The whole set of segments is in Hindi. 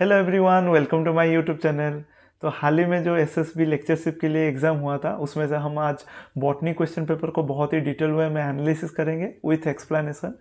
Hello everyone welcome to my YouTube channel तो हाल ही में जो एसएसबी लेक्चरशिप के लिए एग्ज़ाम हुआ था, उसमें से हम आज बॉटनी क्वेश्चन पेपर को बहुत ही डिटेल वे में एनालिसिस करेंगे विथ एक्सप्लेनेशन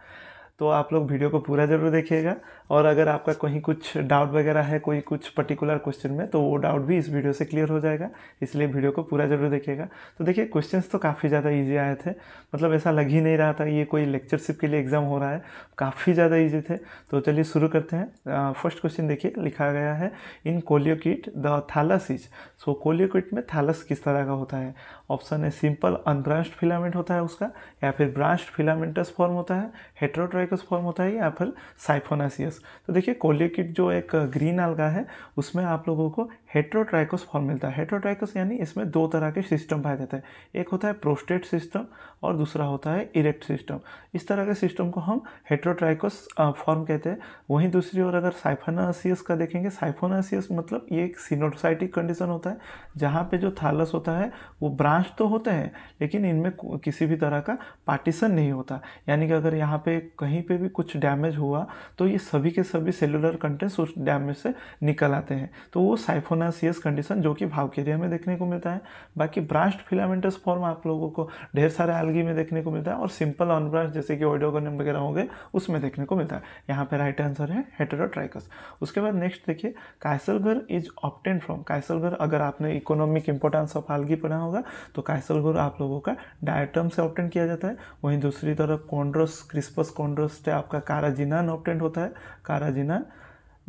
तो आप लोग वीडियो को पूरा ज़रूर देखिएगा। और अगर आपका कहीं कुछ डाउट वगैरह है, कोई कुछ पर्टिकुलर क्वेश्चन में तो वो डाउट भी इस वीडियो से क्लियर हो जाएगा। इसलिए वीडियो को पूरा ज़रूर देखिएगा। तो देखिए क्वेश्चंस तो काफ़ी ज़्यादा ईजी आए थे। मतलब ऐसा लग ही नहीं रहा था ये कोई लेक्चरशिप के लिए एग्ज़ाम हो रहा है। काफ़ी ज़्यादा ईजी थे। तो चलिए शुरू करते हैं। फ़र्स्ट क्वेश्चन देखिए, लिखा गया है इन कोलियोकिट द थालस इज़ सो कोलियोकिट में थालस किस तरह का होता है? ऑप्शन है सिंपल अनब्रांच्ड फिलामेंट होता है उसका, या फिर ब्रांच्ड फिलामेंटस फॉर्म होता है, हेट्रोट्राइकस फॉर्म होता है, या फिर साइफोनासियस। तो देखिए कोलियोकिट जो एक ग्रीन अलगा है, उसमें आप लोगों को हेट्रोट्राइकोस फॉर्म मिलता है। हेट्रोट्राइकोस यानी इसमें दो तरह के सिस्टम पाए जाते हैं। एक होता है प्रोस्टेट सिस्टम और दूसरा होता है इरेक्ट सिस्टम। इस तरह के सिस्टम को हम हेट्रोट्राइकोस फॉर्म कहते हैं। वहीं दूसरी ओर अगर साइफोनासियस का देखेंगे, साइफोनासियस मतलब ये एक सिनोसाइटिक कंडीशन होता है, जहाँ पे जो थालस होता है, वो ब्रांच तो होते हैं, लेकिन इनमें किसी भी तरह का पार्टीशन नहीं होता। यानी कि अगर यहाँ पे कहीं पे भी कुछ डैमेज हुआ तो ये सभी के सभी सेलुलर कंटेंट्स उस डैमेज से निकल आते हैं। तो वो साइफोनासियस कंडीशन जो कि भावकेरिया में देखने को मिलता है। बाकी ब्रांच्ड फिलामेंटस फॉर्म आप लोगों को ढेर सारे एल्गी में देखने को मिलता है और सिंपल अनब्रांच जैसे कि ओइडोगोनियम वगैरह हो गए, उसमें देखने को मिलता है। यहाँ पे राइट आंसर है हेटेरोट्राइकस उसके बाद नेक्स्ट देखिए kieselguhr is obtained from kieselguhr अगर आपने इकोनॉमिक इंपॉर्टेंस ऑफ़ आलगी पढ़ा होगा तो काइसलगर आप लोगों का डायटम से ऑप्टेन किया जाता है। वहीं दूसरी तरफ़ कॉन्ड्रोस क्रिस्पस कॉन्ड्रोस से आपका काराजिनान ऑप्टेंट होता है। काराजिनान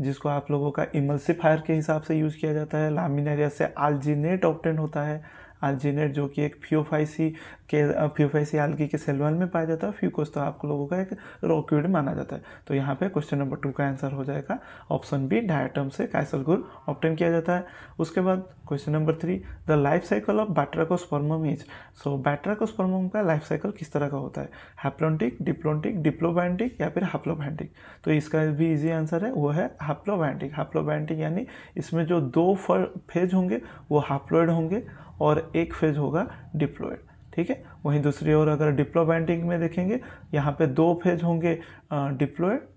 जिसको आप लोगों का इमल्सिफायर के हिसाब से यूज़ किया जाता है, लामिनेरिया से आलजीनेट ऑप्टेंट होता है। आलजीनेट जो कि एक फ्यूफाइसी के फ्यूफाइसी आलगी के सेलवाल में पाया जाता है फ्यूकोस तो आप लोगों का एक रॉक्यूड माना जाता है। तो यहाँ पे क्वेश्चन नंबर टू का आंसर हो जाएगा। ऑप्शन बी डायटम से काइसलगुर ऑप्टेन किया जाता है। उसके बाद question number three the life cycle of Batrachospermum is so Batrachospermum का लाइफ साइकिल किस तरह का होता है? हैप्लोन्टिक डिप्लोन्टिक डिप्लोबैंटिक या फिर हैप्लोबैंटिक तो इसका भी इजी आंसर है, वो है हैप्लोबैंटिक हैप्लोबैंटिक यानी इसमें जो दो फ़ेज़ होंगे, वो हाप्लोइड होंगे और एक फ़ेज़ होगा डिप्लॉयड ठीक है? वहीं दूसरी ओर अगर डिप्लो बैंडिंग में देखेंगे, यहाँ पे दो फ़ेज़ होंगे डिप्लोएड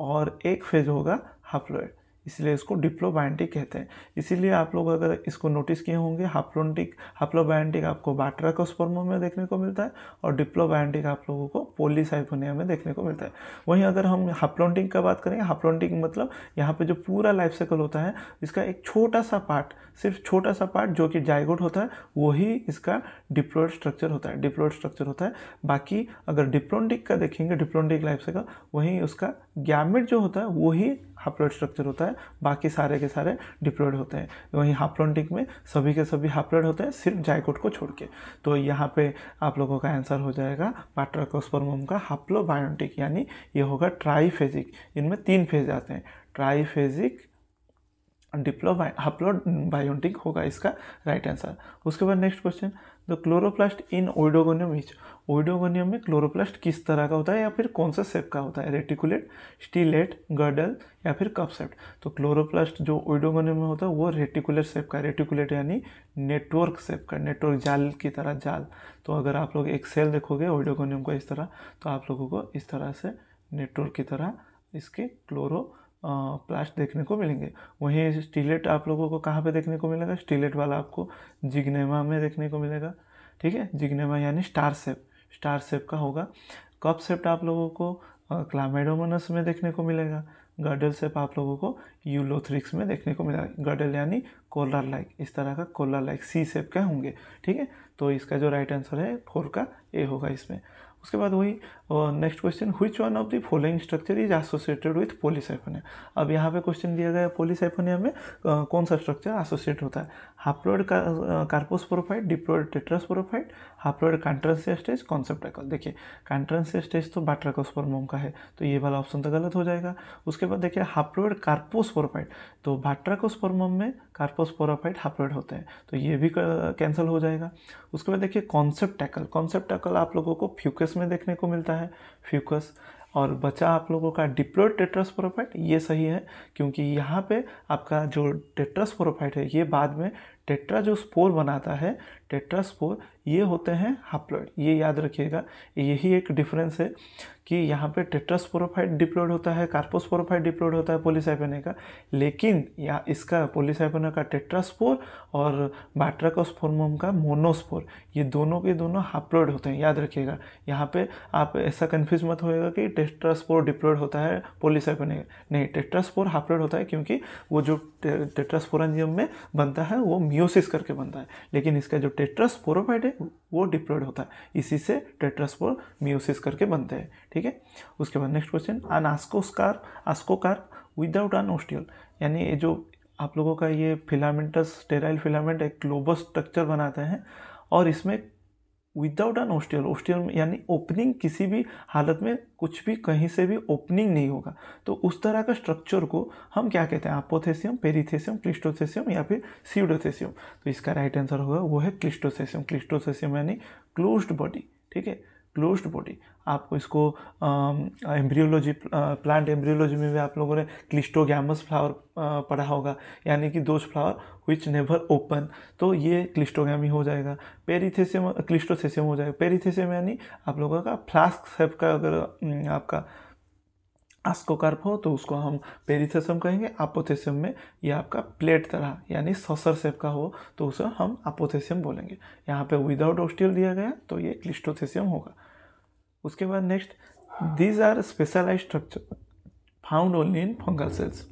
और एक फ़ेज़ होगा हाप्लॉयड इसलिए इसको डिप्लोबाइंटिक कहते हैं। इसीलिए आप लोग अगर इसको नोटिस किए होंगे हाप्लोन्टिक हाप्लोबाइंटिक आपको बाट्राकोस्पर्मो में देखने को मिलता है और डिप्लोबाइंटिक आप लोगों को पोलिसाइफोनिया में देखने को मिलता है। वहीं अगर हम हाप्लोन्टिक का बात करें हाप्लोन्टिक मतलब यहाँ पर जो पूरा लाइफ साइकिल होता है, इसका एक छोटा सा पार्ट सिर्फ़ छोटा सा पार्ट जो कि जाइगोट होता है, वही इसका डिप्लोइड स्ट्रक्चर होता है डिप्लोइड स्ट्रक्चर होता है। बाकी अगर डिप्लोन्टिक का देखेंगे डिप्लोन्टिक लाइफ साइकिल वहीं उसका गैमेट जो होता है, वही हाप्लोइड स्ट्रक्चर होता है, बाकी सारे के सारे डिप्लोइड होते हैं। वहीं हाप्लोन्टिक में सभी के सभी हाप्लोइड होते हैं, सिर्फ़ जाइकोट को छोड़ के। तो यहाँ पे आप लोगों का आंसर हो जाएगा पाट्राकोस्पर्मम का हाप्लोबायोटिक यानी ये होगा ट्राईफेजिक इनमें तीन फ़ेज़ आते हैं। ट्राईफेजिक डिप्लो बायोटिक होगा इसका राइट आंसर उसके बाद next question the chloroplast in Oedogonium each Oedogonium में क्लोरोप्लास्ट किस तरह का होता है या फिर कौन सा सेप का होता है? रेटिकुलेट स्टीलेट गर्डल या फिर कप सेप्ट तो क्लोरोप्लास्ट जो ओइडोगोनियम में होता है, वो रेटिकुलेट सेप का रेटिकुलेट यानी नेटवर्क सेप का नेटवर्क जाल की तरह जाल. तो अगर आप लोग एक सेल देखोगे ओइडोगोनियम को इस तरह तो आप लोगों को इस तरह से नेटवर्क की तरह इसके क्लोरो प्लास्ट देखने को मिलेंगे। वहीं स्टीलेट आप लोगों को कहाँ पे देखने को मिलेगा? स्टीलेट वाला आपको जिग्नेमा में देखने को मिलेगा। ठीक है? जिग्नेमा यानी स्टार सेप स्टार सेप का होगा। कप सेप्ट आप लोगों को क्लामेडोमोनस में देखने को मिलेगा। गर्डल सेप आप लोगों को यूलोथ्रिक्स में देखने को मिलेगा। गर्डल यानी कोलर लाइक इस तरह का कोलर लाइक सी सेप के होंगे। ठीक है? तो इसका जो राइट आंसर है, फोर का ए होगा इसमें। उसके बाद वही नेक्स्ट क्वेश्चन हुई one of the following structure is associated with Polysiphonia अब यहाँ पे क्वेश्चन दिया गया पोलिसाइफोनिया में uh, कौन सा स्ट्रक्चर एसोसिएट होता है? Haploid carposporophyte diploid tetrasporophyte haploid Chantransia stage concept देखिए कांट्रेंसिया स्टेज तो बाट्राकोस्पोरमोम का है तो ये वाला ऑप्शन तो गलत हो जाएगा। उसके बाद देखिए हाप्लोइड कार्पोस्पोरोफाइट तो बाट्राकोस्पोरमोम में कार्पोस्पोरोफाइट हाप्लोइड होते हैं तो ये भी कैंसिल हो जाएगा। उसके बाद देखिए कॉन्सेप्ट टैकल कॉन्सेप्ट टैकल आप लोगों को फ्यूकस में देखने को मिलता है फ्यूकस और बचा आप लोगों का डिप्लोइड टेट्रास्पोरोफाइट ये सही है, क्योंकि यहाँ पे आपका जो टेट्रास्पोरोफाइट है, ये बाद में टेट्रा जो स्पोर बनाता है टेट्रास्पोर, ये होते हैं हाप्लॉइड। ये याद रखिएगा, यही एक डिफरेंस है कि यहाँ पे टेट्रास्पोरोफाइट डिप्लॉयड होता है, कार्पोस्पोरोफाइट डिप्लॉयड होता है पोलिसाइपेने का। लेकिन या इसका पोलिसाइपेना का टेट्रास्पोर और बाट्राकोस्फोर्मम का मोनोस्पोर, ये दोनों के दोनों हाप्लॉइड होते हैं। याद रखिएगा, यहाँ पे आप ऐसा कन्फ्यूज़ मत होएगा कि टेट्रास्पोर डिप्लॉयड होता है पोलिसाइपेने नहीं, टेट्रास्पोर हाप्लॉइड होता है क्योंकि वो जो टेट्रास्पोरेंजियम में बनता है, वो मियोसिस करके बनता है। लेकिन इसका जो टेट्रास्पोरोफाइट है वो डिप्लॉयड होता है। इसी से टेट्रास्पोर म्यूसिस करके बनते हैं, ठीक है? उसके बाद नेक्स्ट क्वेश्चन, अन आस्कोस्कार, आस्कोकार विदाउट अन ओस्टियल। यानी ये जो आप लोगों का ये फिलामेंटस, टेराइल फिलामेंट, एक ग्लोबस स्ट्रक्चर बनाते हैं, और इसमें विदाउट एन ऑस्टियल ऑस्टियल यानी ओपनिंग किसी भी हालत में कुछ भी कहीं से भी ओपनिंग नहीं होगा। तो उस तरह का स्ट्रक्चर को हम क्या कहते हैं? आपोथेसियम पेरीथेसियम क्लिस्टोथेसियम या फिर सीडोथेसियम तो इसका राइट आंसर होगा, वो है क्लिस्टोथेसियम क्लिस्टोथेसियम यानी क्लोज्ड बॉडी ठीक है? क्लोज्ड बॉडी आपको इसको एम्ब्रियोलॉजी प्लांट एम्ब्रियोलॉजी में भी आप लोगों ने क्लिस्टोगैमस फ्लावर पढ़ा होगा। यानी कि those flower which never open तो ये क्लिस्टोगैमी हो जाएगा। पेरीथेसियम क्लिस्टोथेसियम हो जाएगा। पेरीथेसियम यानी आप लोगों का फ्लास्क शेप का अगर आपका आस्कोकार्प हो तो उसको हम पेरीथेसियम कहेंगे। आपोथेसियम में ये आपका प्लेट तरह, यानी ससर सेप का हो तो उसे हम आपोथेसियम बोलेंगे। यहाँ पे विदाउट ओस्टियल दिया गया तो ये क्लिस्टोथेसियम होगा। उसके बाद next these are specialise structure found only in fungal cells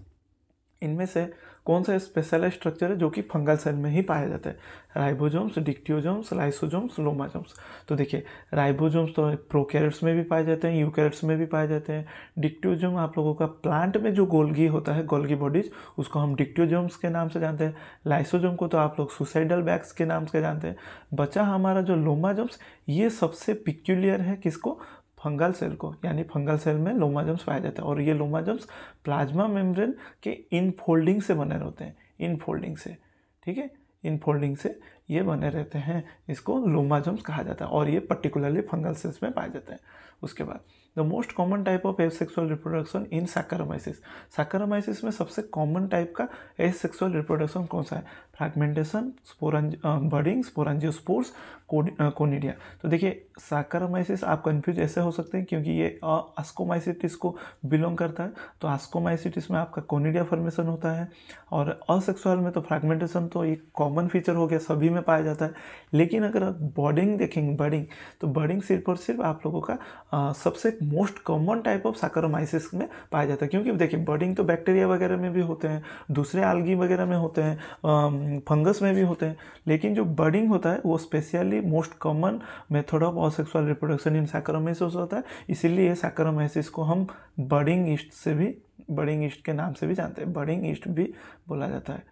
इनमें से कौन सा स्पेशलाइज स्ट्रक्चर है जो कि फंगल सेल में ही पाया जाता है? राइबोजोम्स डिक्टियोजोम्स लाइसोजोम्स लोमाजोम्स तो देखिए राइबोजोम्स तो प्रोकैरेट्स में भी पाए जाते हैं यूकैरेट्स में भी पाए जाते हैं। डिक्टियोजोम आप लोगों का प्लांट में जो गोल्गी होता है, गोल्गी बॉडीज उसको हम डिक्टियोजोम्स के नाम से जानते हैं। लाइसोजोम को तो आप लोग सुसाइडल बैग्स के नाम से जानते हैं। बचा हमारा जो लोमाजोम्स ये सबसे पिक्यूलियर है किसको? फंगल सेल को, यानी फंगल सेल में लोमाजम्स पाया जाता है। और ये लोमाजम्स प्लाज्मा मेम्ब्रेन के इन फोल्डिंग से बने रहते हैं इन फोल्डिंग से, ठीक है? इन फोल्डिंग से ये बने रहते हैं, इसको लोमाजम्स कहा जाता है और ये पर्टिकुलरली फंगल सेल्स में पाए जाते हैं। उसके बाद, the most common type of sexual reproduction in Saccharomyces. Saccharomyces में सबसे कॉमन टाइप का सेक्सुअल रिप्रोडक्शन कौन सा है? Fragmentation, sporange budding, sporangiospores conidia. तो देखिए सैकरोमाइसिस आप कंफ्यूज ऐसे हो सकते हैं क्योंकि ये आस्कोमाइसिटिस को बिलोंग करता है। तो आस्कोमाइसिटिस में आपका कोनिडिया फॉर्मेशन होता है और असेक्सुअल में तो फ्रैगमेंटेशन तो एक कॉमन फीचर हो गया सभी में पाया जाता है। लेकिन अगर बर्डिंग देखेंगे बर्डिंग तो बर्डिंग सिर्फ़ और सिर्फ़ आप लोगों का आ, सबसे most common type of Saccharomyces में पाया जाता है। क्योंकि देखिए बर्डिंग तो बैक्टीरिया वगैरह में भी होते हैं दूसरे आलगी वगैरह में होते हैं फंगस में भी होते हैं। लेकिन जो बर्डिंग होता है वो specially most common method of asexual reproduction in Saccharomyces होता है। इसीलिए सैकरोमाइसिस को हम बर्डिंग ईस्ट से भी बर्डिंग ईस्ट के नाम से भी जानते हैं। बर्डिंग ईस्ट भी बोला जाता है।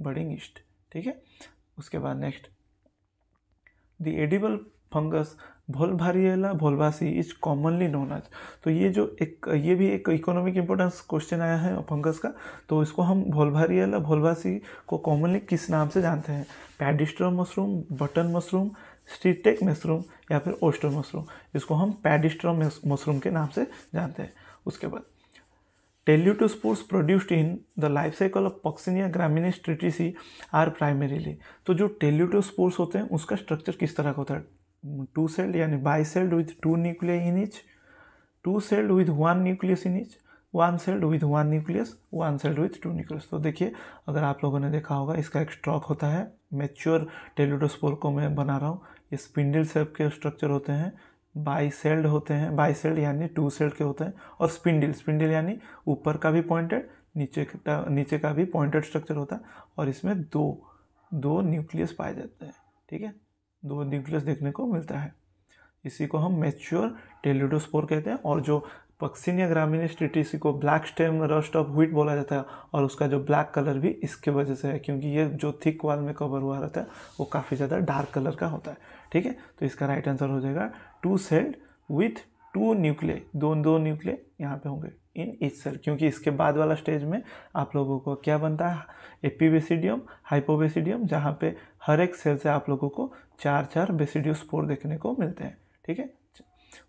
बर्डिंग ईस्ट, ठीक है? उसके बाद next. The edible fungus Volvariella volvacea is commonly known as तो ये जो एक, ये भी एक इकोनॉमिक इंपॉर्टेंस क्वेश्चन आया है फंगस का। तो इसको हम भोलभारियला भोलवासी को कॉमनली किस नाम से जानते हैं? Paddy straw mushroom button mushroom shiitake mushroom या फिर ओस्टर मशरूम इसको हम पैडिस्ट्रम मशरूम के नाम से जानते हैं। उसके बाद teleutospores produced in the life cycle of Puccinia graminis tritici are primarily तो जो टेल्यूटोस्पोर्स होते हैं, उसका स्ट्रक्चर किस तरह का होता है? टू सेल्ड यानी bicelled with two nuclear in each two celled with one nucleus in each one celled with one nucleus, one celled with two nucleus. तो देखिए, अगर आप लोगों ने देखा होगा, इसका एक स्ट्रॉक होता है। मेच्योर टेलिडोस्पोर को मैं बना रहा हूँ। ये स्पिंडल शेप के स्ट्रक्चर होते हैं बाई सेल्ड होते हैं बाई सेल्ड यानी टू सेल्ड के होते हैं, और स्पिंडल। स्पिंडल यानी ऊपर का भी पॉइंटेड, नीचे का नीचे का भी पॉइंटेड स्ट्रक्चर होता है, और इसमें दो दो न्यूक्लियस पाए जाते हैं, ठीक है? दो न्यूक्लियस देखने को मिलता है। इसी को हम मेच्योर टेलिडोस्पोर कहते हैं, और जो पक्सिनिया ग्रामीण स्ट्रिटिसी को black stem rust of wheat बोला जाता है और उसका जो ब्लैक कलर भी इसके वजह से है, क्योंकि ये जो थिक वाल में कवर हुआ रहता है, वो काफ़ी ज़्यादा डार्क कलर का होता है, ठीक है? तो इसका राइट आंसर हो जाएगा two celled with two nuclei दो दो न्यूक्लिय यहाँ पे होंगे इन इच सेल क्योंकि इसके बाद वाला स्टेज में आप लोगों को क्या बनता है? एपीबेसिडियम, हाइपोबेसिडियम, जहाँ पे हर एक सेल से आप लोगों को चार चार बेसिडियो स्पोर देखने को मिलते हैं, ठीक है?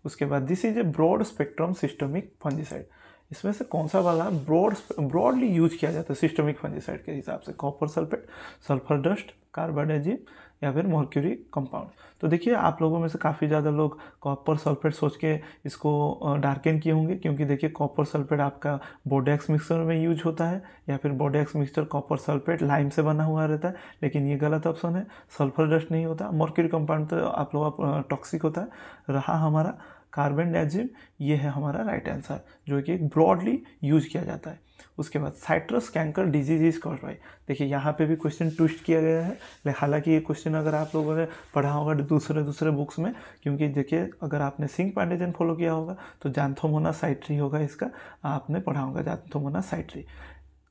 उसके बाद this is a broad spectrum systemic fungicide इसमें से कौन सा वाला ब्रॉड ब्रॉडली यूज़ किया जाता है सिस्टमिक फंजीसाइड के हिसाब से? Copper sulphate sulphur dust carbon carbendazim या फिर मर्क्यूरी कंपाउंड तो देखिए, आप लोगों में से काफ़ी ज़्यादा लोग कॉपर सल्फेट सोच के इसको डार्कन किए होंगे, क्योंकि देखिए कॉपर सल्फेट आपका बोडेक्स मिक्सचर में यूज़ होता है, या फिर Bordeaux mixture copper sulphate lime से बना हुआ रहता है, लेकिन ये गलत ऑप्शन है सल्फ़र डस्ट नहीं होता। मर्क्यूरी कंपाउंड तो आप लोग टॉक्सिक होता है। रहा हमारा कार्बन डाइजिम ये है हमारा राइट आंसर जो कि ब्रॉडली यूज़ किया जाता है। उसके बाद citrus canker disease is called by देखिए, यहाँ पे भी क्वेश्चन ट्विस्ट किया गया है। हालाँकि ये क्वेश्चन अगर आप लोगों ने पढ़ा होगा दूसरे दूसरे बुक्स में, क्योंकि देखिए, अगर आपने सिंह पांडेजन फॉलो किया होगा तो जानथोमोना साइट्री होगा इसका। आपने पढ़ा होगा जानथोमोना साइट्री।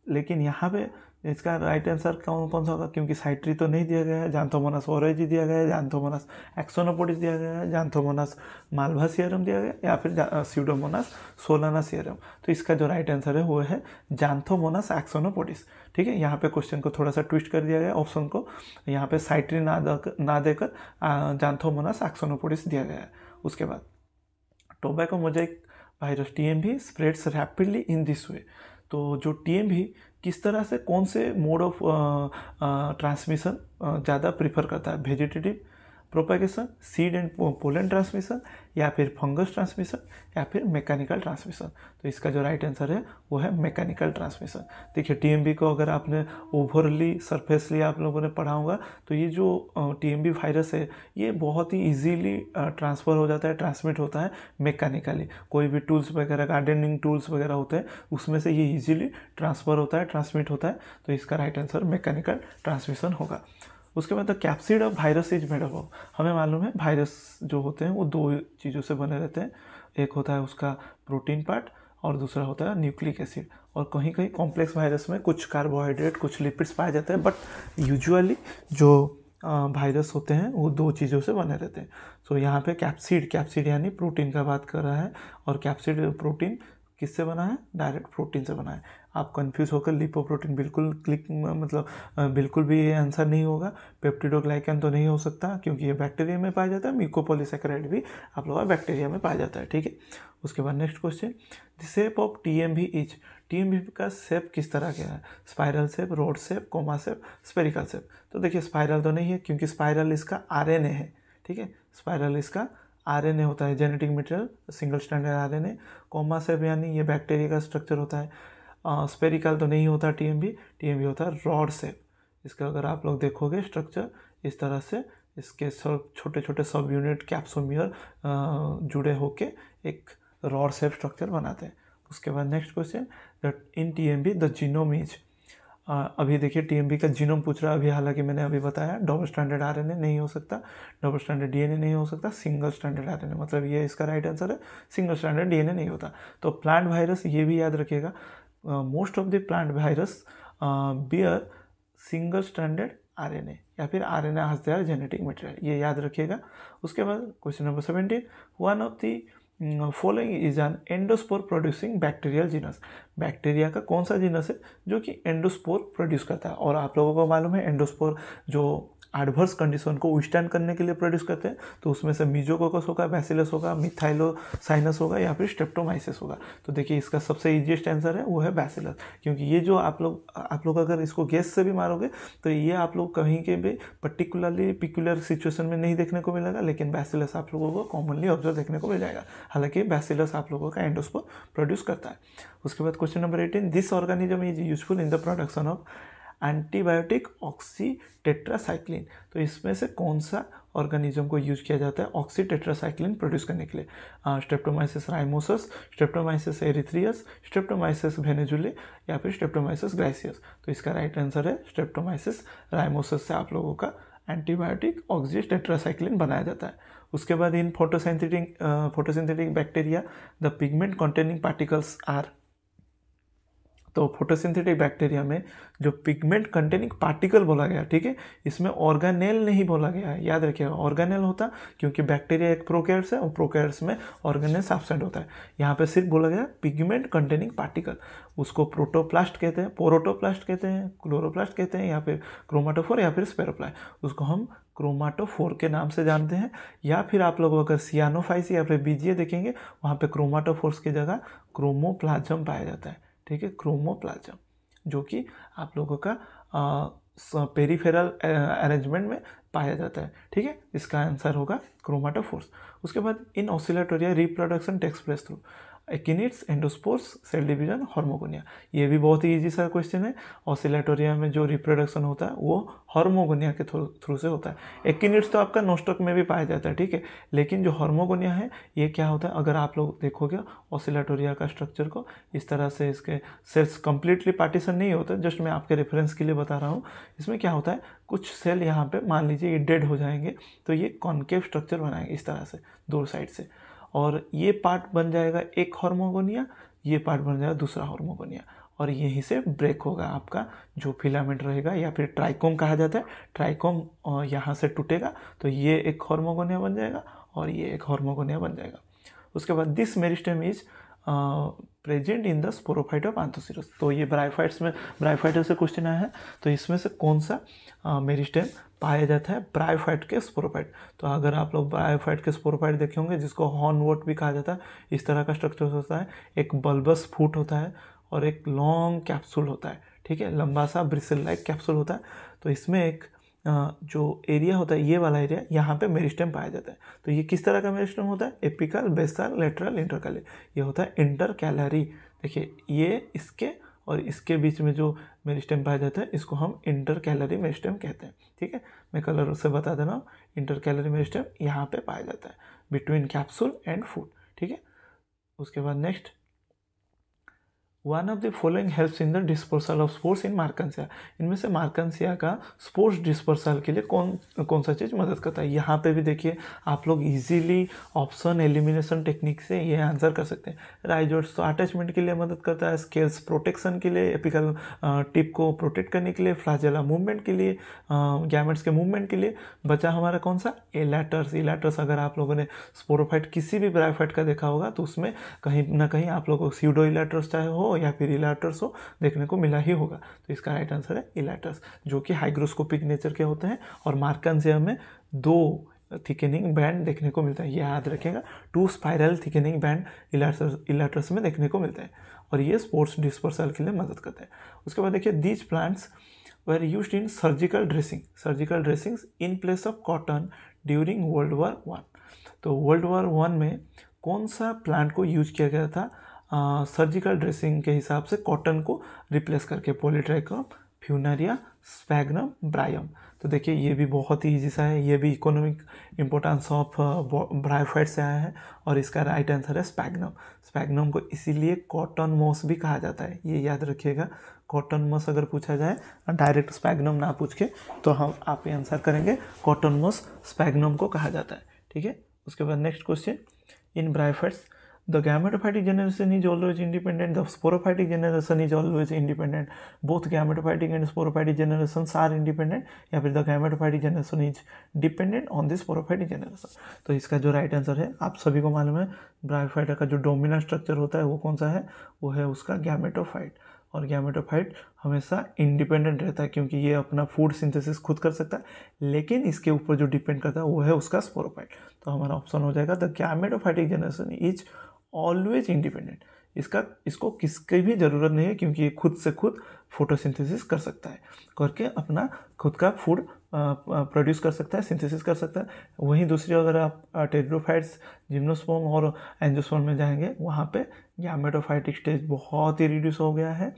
लेकिन यहाँ पे इसका राइट आंसर कौन कौन सा होगा? क्योंकि साइट्री तो नहीं दिया गया है जानथोमोनस ओरेजी दिया गया है जानथोमोनस एक्सोनोपोडिस दिया गया है जानथोमोनस मालभा सियरम दिया गया या फिर सीडोमोनस सोलाना सियरम तो इसका जो राइट आंसर है वो है जानथोमोनस एक्सोनोपोडिस। ठीक है, यहाँ पे क्वेश्चन को थोड़ा सा ट्विस्ट कर दिया गया ऑप्शन को। यहाँ पे साइट्री ना ना देकर जानथोमोनस एक्सोनोपोडिस दिया गया है। उसके बाद, tobacco mosaic virus T spreads rapidly in this way तो जो टी किस तरह से कौन से मोड ऑफ़ ट्रांसमिशन ज़्यादा प्रीफर करता है? Vegetative propagation seed and pollen transmission या फिर फंगस ट्रांसमिशन या फिर मैकेनिकल ट्रांसमिशन तो इसका जो राइट आंसर है, वो है मैकेनिकल ट्रांसमिशन देखिए टीएमबी को अगर आपने ओवरली सरफेसली आप लोगों ने पढ़ा होगा तो ये जो टीएमबी वायरस है, ये बहुत ही इजीली ट्रांसफ़र हो जाता है ट्रांसमिट होता है मैकेनिकली कोई भी टूल्स वगैरह गार्डनिंग टूल्स वगैरह होते हैं, उसमें से ये ईजिली ट्रांसफ़र होता है ट्रांसमिट होता है। तो इसका राइट आंसर मैकेनिकल ट्रांसमिशन होगा। उसके बाद the capsid of virus is made of हमें मालूम है वायरस जो होते हैं वो दो चीज़ों से बने रहते हैं। एक होता है उसका प्रोटीन पार्ट और दूसरा होता है न्यूक्लिक एसिड और कहीं कहीं कॉम्प्लेक्स वायरस में कुछ कार्बोहाइड्रेट कुछ लिपिड्स पाए जाते हैं बट यूजुअली जो वायरस होते हैं वो दो चीज़ों से बने रहते हैं। सो so, यहाँ पे कैप्सिड कैप्सिड यानी प्रोटीन का बात कर रहा है और कैप्सिड प्रोटीन किससे बना है? डायरेक्ट प्रोटीन से बना है। आप कंफ्यूज होकर लिपो प्रोटीन बिल्कुल क्लिक मतलब बिल्कुल भी ये आंसर नहीं होगा। पेप्टिडोग्लाइकन तो नहीं हो सकता, क्योंकि ये बैक्टीरिया में पाया जाता है म्यूकोपोलिसैकेराइड भी आप लोगों बैक्टीरिया में पाया जाता है, ठीक है? उसके बाद next question the shape of T M V is T M का शेप किस तरह का है? Spiral shape rod shape comma shape spherical shape तो देखिए स्पाइरल तो नहीं है, क्योंकि स्पाइरल इसका आरएनए है, ठीक है? स्पाइरल इसका आरएनए होता है genetic material single standard R N A comma shape यानी ये बैक्टीरिया का स्ट्रक्चर होता है। स्पेरिकल तो नहीं होता T M V T M V होता है रॉड सेप इसका अगर आप लोग देखोगे स्ट्रक्चर इस तरह से इसके सब छोटे छोटे सब यूनिट कैप्सोमियर जुड़े होके एक रॉड सेप स्ट्रक्चर बनाते हैं। उसके बाद next question in T M V the genome is अभी देखिए टीएमबी का जीनोम पूछ रहा है। अभी हालाँकि मैंने अभी बताया डबल स्टैंडर्ड आरएनए नहीं हो सकता डबल स्टैंडर्ड डीएनए नहीं हो सकता सिंगल स्टैंडर्ड आरएनए मतलब ये इसका राइट आंसर है सिंगल स्टैंडर्ड डीएनए नहीं होता। तो प्लांट वायरस ये भी याद रखिएगा। Most of the plant virus bear single standard RNA या फिर R N A genetic material ये याद रखिएगा। उसके बाद question number seventeen one of the following is an endospore producing bacterial genus bacteria का कौन सा जीनस है? जो कि एंडोस्पोर प्रोड्यूस करता है। और आप लोगों को मालूम है एंडोस्पोर जो एडवर्स कंडीशन को विस्टैंड करने के लिए प्रोड्यूस करते हैं तो उसमें से मीजोकोकस होगा बैसिलस होगा मिथाइलो साइनस होगा, या फिर स्टेप्टोमाइसिस होगा। तो देखिए, इसका सबसे ईजिएस्ट आंसर है, वो है बैसिलस क्योंकि ये जो आप लोग आप लोग अगर इसको गैस से भी मारोगे तो ये आप लोग कहीं के भी पर्टिकुलरली पिकुलर सिचुएशन में नहीं देखने को मिलेगा, लेकिन बैसिलस आप लोगों को कॉमनली ऑब्ज़र्व देखने को मिल जाएगा। हालाँकि बैसिलस आप लोगों का एंडोस्पोर प्रोड्यूस करता है। उसके बाद question number eighteen this organism is useful in the production of antibiotic oxytetracycline तो इसमें से कौन सा ऑर्गेनिज्म को यूज़ किया जाता है? ऑक्सीटेट्रासाइक्लिन प्रोड्यूस करने के लिए। Streptomyces rimosus Streptomyces erythreus Streptomyces venezuelae या फिर स्ट्रेप्टोमाइसिस ग्राइसियस तो इसका राइट आंसर है स्ट्रेप्टोमाइसिस राइमोसस से आप लोगों का एंटीबायोटिक ऑक्सीटेट्रासाइक्लिन बनाया जाता है। उसके बाद in photosynthetic photosynthetic bacteria the pigment containing particles are तो फोटोसिंथेटिक बैक्टीरिया में जो पिगमेंट कंटेनिंग पार्टिकल बोला गया, ठीक है? इसमें ऑर्गेनेल नहीं बोला गया है। याद रखिएगा ऑर्गेनेल होता क्योंकि बैक्टीरिया एक प्रोकैरियोट्स है और प्रोकेयर्स में ऑर्गेनेल एब्सेंट होता है। यहाँ पे सिर्फ़ बोला गया पिगमेंट कंटेनिंग पार्टिकल उसको प्रोटोप्लास्ट कहते हैं पोरोटोप्लास्ट कहते हैं क्लोरोप्लास्ट कहते हैं, या फिर क्रोमाटोफोर या फिर स्पेरोप्लाई उसको हम क्रोमाटोफोर के नाम से जानते हैं। या फिर आप लोग अगर सियानोफाइसी या फिर बीजिए देखेंगे, वहाँ पे क्रोमाटोफोर्स की जगह क्रोमोप्लाज्म पाया जाता है। ठीक है क्रोमोप्लाज्म जो कि आप लोगों का पेरीफेरल अरेंजमेंट में पाया जाता है, ठीक है? इसका आंसर होगा क्रोमाटोफोर्स उसके बाद in Oscillatoria reproduction takes place through akinetes, endospores, cell division, hormogonia. ये भी बहुत ही ईजी सा क्वेश्चन है ऑसिलेटोरिया में जो रिप्रोडक्शन होता है, वो हार्मोगोनिया के थ्रू से होता है। एकिनिट्स तो आपका नोस्टॉक में भी पाया जाता है, ठीक है? लेकिन जो हार्मोगोनिया है, ये क्या होता है? अगर आप लोग देखोगे ऑसिलेटोरिया का स्ट्रक्चर को, इस तरह से इसके सेल्स कंप्लीटली पार्टीशन नहीं होता। जस्ट मैं आपके रेफरेंस के लिए बता रहा हूँ। इसमें क्या होता है? कुछ सेल यहाँ पे, मान लीजिए ये डेड हो जाएँगे तो ये कॉन्केव स्ट्रक्चर बनाएँगे इस तरह से दो साइड से। और ये पार्ट बन जाएगा एक हार्मोगोनिया ये पार्ट बन जाएगा दूसरा हार्मोगोनिया और यहीं से ब्रेक होगा आपका, जो फिलामेंट रहेगा या फिर ट्राइकोम कहा जाता है ट्राइकोम यहाँ से टूटेगा तो ये एक हार्मोगोनिया बन जाएगा और ये एक हार्मोगोनिया बन जाएगा। उसके बाद this meristem is present in the sporophyte of Anthoceros तो ये ब्राइफाइट्स में ब्राइफाइट से क्वेश्चन आया है तो इसमें से कौन सा मेरिस्टेम पाया जाता है ब्रायोफाइट के स्पोरोफाइट तो अगर आप लोग ब्रायोफाइट के स्पोरोफाइट देखे होंगे, जिसको हॉर्नवोट भी कहा जाता है, इस तरह का स्ट्रक्चर होता है। एक बल्बस फूट होता है और एक लॉन्ग कैप्सूल होता है, ठीक है? लंबा सा ब्रिसल लाइक कैप्सूल होता है। तो इसमें एक जो एरिया होता है, ये वाला एरिया यहाँ पे मेरिस्टेम पाया जाता है। तो ये किस तरह का मेरिस्टेम होता है? एपिकल बेसल लेटरल इंटरकली ये होता है इंटर कैलरी देखिए, ये इसके और इसके बीच में जो मेरिस्टेम पाया जाता है, इसको हम इंटर कैलरी मेरिस्टेम कहते हैं, ठीक है? मैं कलर से बता देना रहा हूँ। इंटर कैलरी मेरिस्टेम यहाँ पर पाया जाता है बिटवीन कैप्सूल एंड फ़ूड ठीक है? उसके बाद next one of the following helps in the dispersal of spores in Marchantia इनमें से मार्कनसिया का स्पोर्ट्स डिस्पर्सल के लिए कौन कौन सा चीज़ मदद करता है? यहाँ पे भी देखिए, आप लोग इजीली ऑप्शन एलिमिनेशन टेक्निक से ये आंसर कर सकते हैं। राइजोट्स तो अटैचमेंट के लिए मदद करता है स्केल्स प्रोटेक्शन के लिए एपिकल टिप को प्रोटेक्ट करने के लिए फ्लाजेला मूवमेंट के लिए गैमेट्स के मूवमेंट के लिए। बचा हमारा कौन सा? एलाटर्स इलाटर्स अगर आप लोगों ने स्पोरोफाइट किसी भी ब्रायोफाइट का देखा होगा तो उसमें कहीं ना कहीं आप लोगों को सीडो इलाटर्स चाहे हो या फिर इलाटर्स हो, देखने को मिला ही होगा। तो इसका राइट आंसर है इलाटर्स जो कि हाइग्रोस्कोपिक नेचर के होते हैं और मार्कनजियम में दो थिकेनिंग बैंड देखने को मिलता है। याद रखेगा two spiral thickening band elaters में देखने को मिलता है और ये स्पोर्ट्स डिस्पर्सल के लिए मदद करता है। उसके बाद देखिए these plants were used in surgical dressing surgical dressings in place of cotton during World War one तो वर्ल्ड वार वन में कौन सा प्लांट को यूज़ किया गया था? सर्जिकल ड्रेसिंग के हिसाब से कॉटन को रिप्लेस करके पोलिट्राइकम फ्यूनरिया स्पैग्नम ब्रायम तो देखिए, ये भी बहुत ही ईजी सा है। ये भी इकोनॉमिक इम्पोर्टेंस ऑफ़ ब्रायोफाइट से आया है और इसका राइट आंसर है स्पैग्नम स्पैग्नम को इसीलिए कॉटन मोस भी कहा जाता है। ये याद रखिएगा कॉटन मोस अगर पूछा जाए डायरेक्ट स्पैग्नम ना पूछ के तो हम आप ये आंसर करेंगे। कॉटन मोस स्पैग्नम को कहा जाता है। ठीक है? उसके बाद next question in bryophytes the gametophytic generation is always independent the sporophytic generation is always independent both gametophytic and sporophytic generations are independent या फिर the gametophytic generation is dependent on the sporophytic generation तो इसका जो राइट right आंसर है आप सभी को मालूम है ब्रायोफाइटा का जो डोमिनेंट स्ट्रक्चर होता है वो कौन सा है वो है उसका गैमेटोफाइट और गैमेटोफाइट हमेशा इंडिपेंडेंट रहता है क्योंकि ये अपना फ़ूड सिंथेसिस खुद कर सकता है लेकिन इसके ऊपर जो डिपेंड करता है वो है उसका स्पोरोफाइट तो हमारा ऑप्शन हो जाएगा the gametophytic generation is always independent इसका, इसको किसकी भी ज़रूरत नहीं है, क्योंकि ये खुद से खुद फोटोसिंथेसिस कर सकता है। करके अपना खुद का फ़ूड प्रोड्यूस कर सकता है सिंथेसिस कर सकता है। वहीं दूसरी अगर आप टेड्रोफाइट्स जिम्नोस्पोम और एंजोस्पोम में जाएँगे, वहाँ पे गैमेटोफाइटिक स्टेज बहुत ही रिड्यूस हो गया है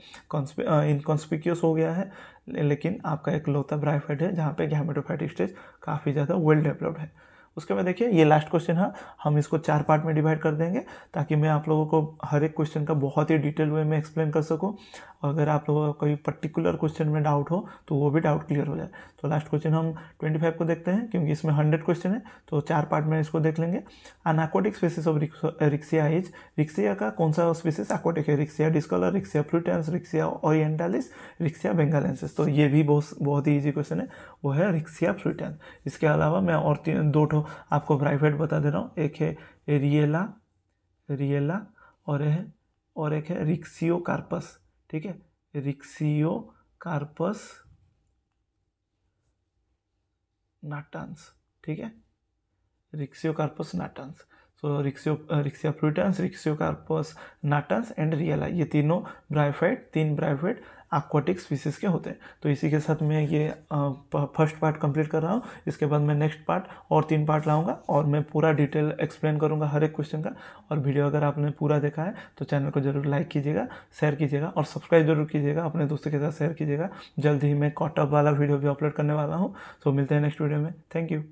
इनकॉन्स्पिक्यूस हो गया है। लेकिन आपका एक लोता ब्राइफाइड है, जहाँ पे गैमेटोफाइटिक स्टेज काफ़ी ज़्यादा वेल डेवलप्ड है। उसके बाद देखिए, ये लास्ट क्वेश्चन है। हम इसको चार पार्ट में डिवाइड कर देंगे ताकि मैं आप लोगों को हर एक क्वेश्चन का बहुत ही डिटेल वे में एक्सप्लेन कर सकूँ। अगर आप लोगों का कोई पर्टिकुलर क्वेश्चन में डाउट हो तो वो भी डाउट क्लियर हो जाए। तो लास्ट क्वेश्चन हम 25 को देखते हैं, क्योंकि इसमें 100 क्वेश्चन है तो चार पार्ट में इसको देख लेंगे। An aquatic species of Riccia is Riccia का कौन सा स्पीसीज एक्वाटिक है? Riccia discolor Riccia fluitans Riccia orientalis Riccia bengalensis तो ये भी बहुत बहुत ही ईजी क्वेश्चन है। वो है रिक्सिया फ्लूटेंस इसके अलावा मैं और दो ठो आपको प्राइवेट बता दे रहा हूँ। एक है रियला रियला और है, और एक है रिक्सियो कार्पस ठीक है? रिक्सियो कार्पस नाटांस ठीक है? Ricciocarpus natans so Riccio Riccia fluitans Ricciocarpus natans and Riella ये तीनों ब्राइफाइट तीन ब्राइफाइट एक्वाटिक स्पीसीज के होते हैं। तो इसी के साथ मैं ये फ़र्स्ट पार्ट कंप्लीट कर रहा हूँ। इसके बाद मैं नेक्स्ट पार्ट और तीन पार्ट लाऊँगा और मैं पूरा डिटेल एक्सप्लेन करूँगा हर एक क्वेश्चन का। और वीडियो अगर आपने पूरा देखा है तो चैनल को ज़रूर लाइक कीजिएगा शेयर कीजिएगा और सब्सक्राइब ज़रूर कीजिएगा, अपने दोस्तों के साथ शेयर कीजिएगा। जल्द ही मैं कॉटअप वाला वीडियो भी अपलोड करने वाला हूँ। तो मिलते हैं नेक्स्ट वीडियो में। Thank you